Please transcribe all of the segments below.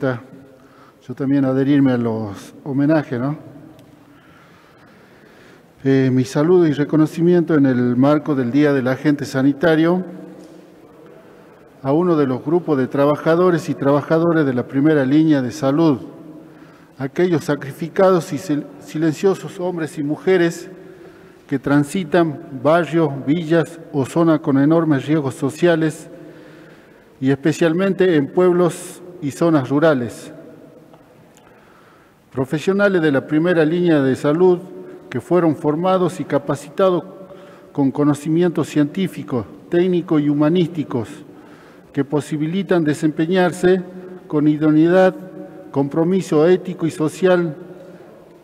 Yo también adherirme a los homenajes, ¿no? Eh, mi saludo y reconocimiento en el marco del Día del Agente Sanitario a uno de los grupos de trabajadores y trabajadores de la primera línea de salud, aquellos sacrificados y silenciosos hombres y mujeres que transitan barrios, villas o zonas con enormes riesgos sociales y especialmente en pueblos y zonas rurales. Profesionales de la primera línea de salud que fueron formados y capacitados con conocimientos científicos, técnicos y humanísticos que posibilitan desempeñarse con idoneidad, compromiso ético y social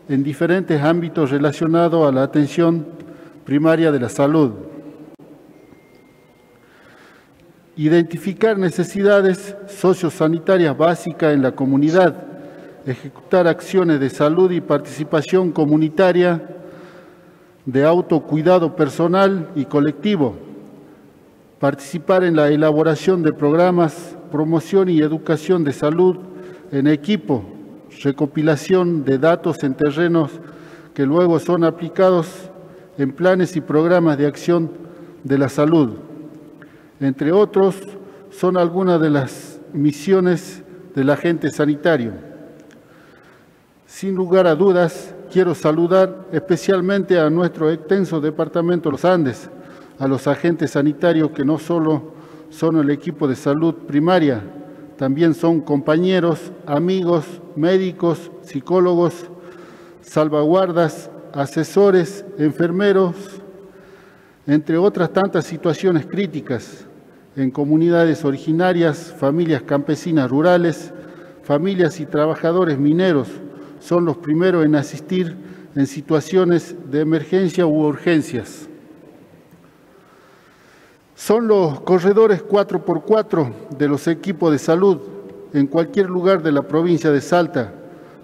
en diferentes ámbitos relacionados a la atención primaria de la salud. Identificar necesidades sociosanitarias básicas en la comunidad, ejecutar acciones de salud y participación comunitaria, de autocuidado personal y colectivo, participar en la elaboración de programas, promoción y educación de salud en equipo, recopilación de datos en terrenos que luego son aplicados en planes y programas de acción de la salud. Entre otros, son algunas de las misiones del agente sanitario. Sin lugar a dudas, quiero saludar especialmente a nuestro extenso departamento de los Andes, a los agentes sanitarios que no solo son el equipo de salud primaria, también son compañeros, amigos, médicos, psicólogos, salvaguardas, asesores, enfermeros, entre otras tantas situaciones críticas en comunidades originarias, familias campesinas rurales, familias y trabajadores mineros, son los primeros en asistir en situaciones de emergencia u urgencias. Son los corredores 4x4 de los equipos de salud en cualquier lugar de la provincia de Salta.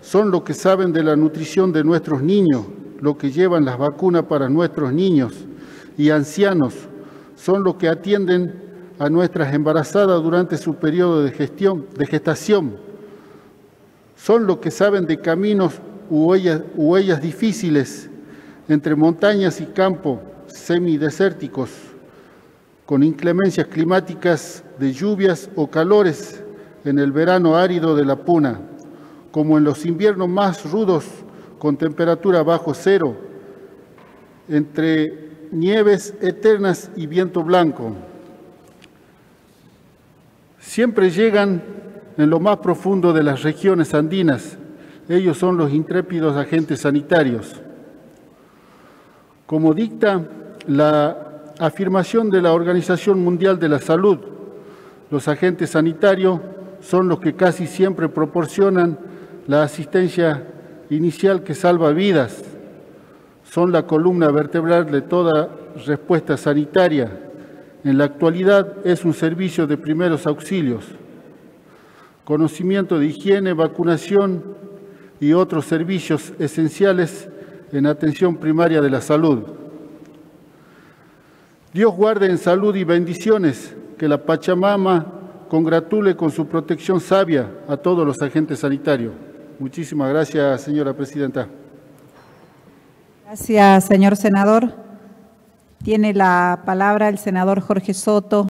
Son los que saben de la nutrición de nuestros niños, los que llevan las vacunas para nuestros niños y ancianos. Son los que atienden a nuestras embarazadas durante su periodo de, gestión, de gestación. Son los que saben de caminos u huellas difíciles entre montañas y campos semidesérticos con inclemencias climáticas de lluvias o calores en el verano árido de la Puna, como en los inviernos más rudos con temperatura bajo cero, entre nieves eternas y viento blanco. Siempre llegan en lo más profundo de las regiones andinas. Ellos son los intrépidos agentes sanitarios. Como dicta la afirmación de la Organización Mundial de la Salud. Los agentes sanitarios son los que casi siempre proporcionan la asistencia inicial que salva vidas. Son la columna vertebral de toda respuesta sanitaria. En la actualidad es un servicio de primeros auxilios, conocimiento de higiene, vacunación y otros servicios esenciales en atención primaria de la salud. Dios guarde en salud y bendiciones, que la Pachamama congratule con su protección sabia a todos los agentes sanitarios. Muchísimas gracias, señora presidenta. Gracias, señor senador. Tiene la palabra el senador Jorge Soto.